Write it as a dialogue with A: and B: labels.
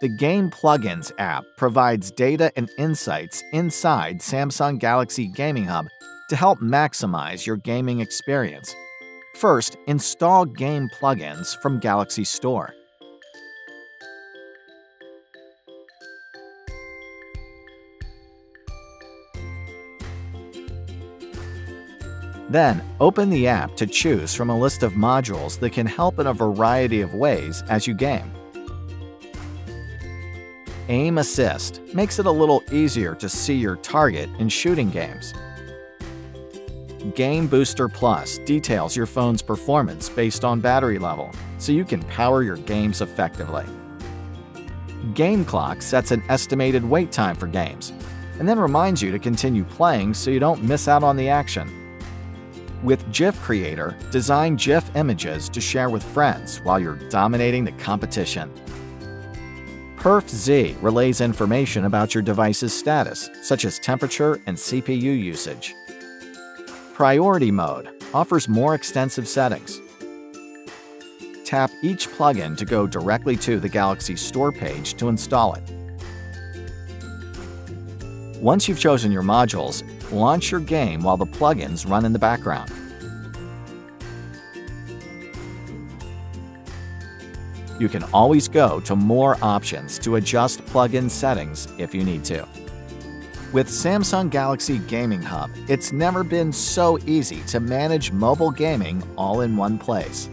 A: The Game Plugins app provides data and insights inside Samsung Galaxy Gaming Hub to help maximize your gaming experience. First, install Game Plugins from Galaxy Store. Then, open the app to choose from a list of modules that can help in a variety of ways as you game. Aim Assist makes it a little easier to see your target in shooting games. Game Booster Plus details your phone's performance based on battery level, so you can power your games effectively. Game Clock sets an estimated wait time for games, and then reminds you to continue playing so you don't miss out on the action. With GIF Creator, design GIF images to share with friends while you're dominating the competition. Perf-Z relays information about your device's status, such as temperature and CPU usage. Priority Mode offers more extensive settings. Tap each plugin to go directly to the Galaxy Store page to install it. Once you've chosen your modules, launch your game while the plugins run in the background. You can always go to More options to adjust plugin settings if you need to. With Samsung Galaxy Gaming Hub, it's never been so easy to manage mobile gaming all in one place.